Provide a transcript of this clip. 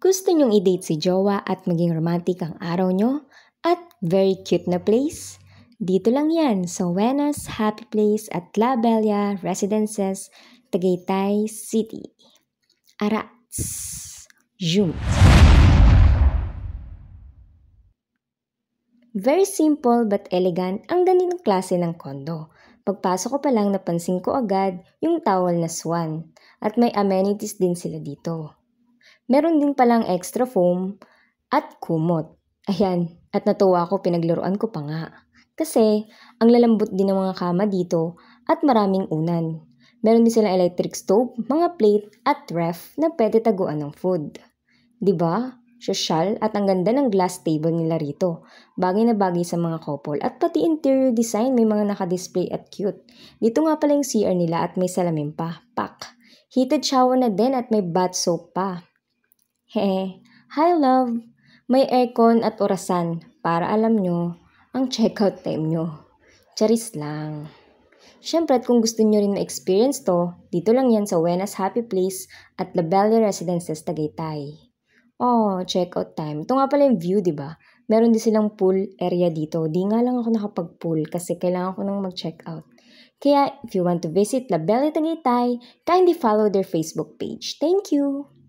Gusto nyong i-date si jowa at maging romantic ang araw nyo? At very cute na place? Dito lang yan sa Wenas Happy Place at La Bella Residences, Tagaytay City. Arats. Zoom. Very simple but elegant ang ganitong klase ng kondo. Pagpasok ko pa lang napansin ko agad yung towel na swan at may amenities din sila dito. Meron din palang extra foam at kumot. Ayan, at natuwa ako pinaglaruan ko pa nga. Kasi, ang lalambot din ng mga kama dito at maraming unan. Meron din silang electric stove, mga plate at ref na pwede taguan ng food. ba? Sosyal at ang ganda ng glass table nila rito. Bagay na bagay sa mga couple at pati interior design may mga naka-display at cute. Dito nga pala yung CR nila at may salamin pa. Pak! Heated shower na din at may bath soap pa. Hehe. Hi love! May aircon at orasan para alam nyo ang checkout time nyo. Charis lang. Siyempre at kung gusto nyo rin na-experience to, dito lang yan sa Wenas Happy Place at La Bella Residences Tagaytay. Oh, checkout time. Ito nga pala yung view, di ba? Meron din silang pool area dito. Di nga lang ako nakapag-pool kasi kailangan ko nang mag-checkout. Kaya, if you want to visit La Bella Tagaytay, kindly follow their Facebook page. Thank you!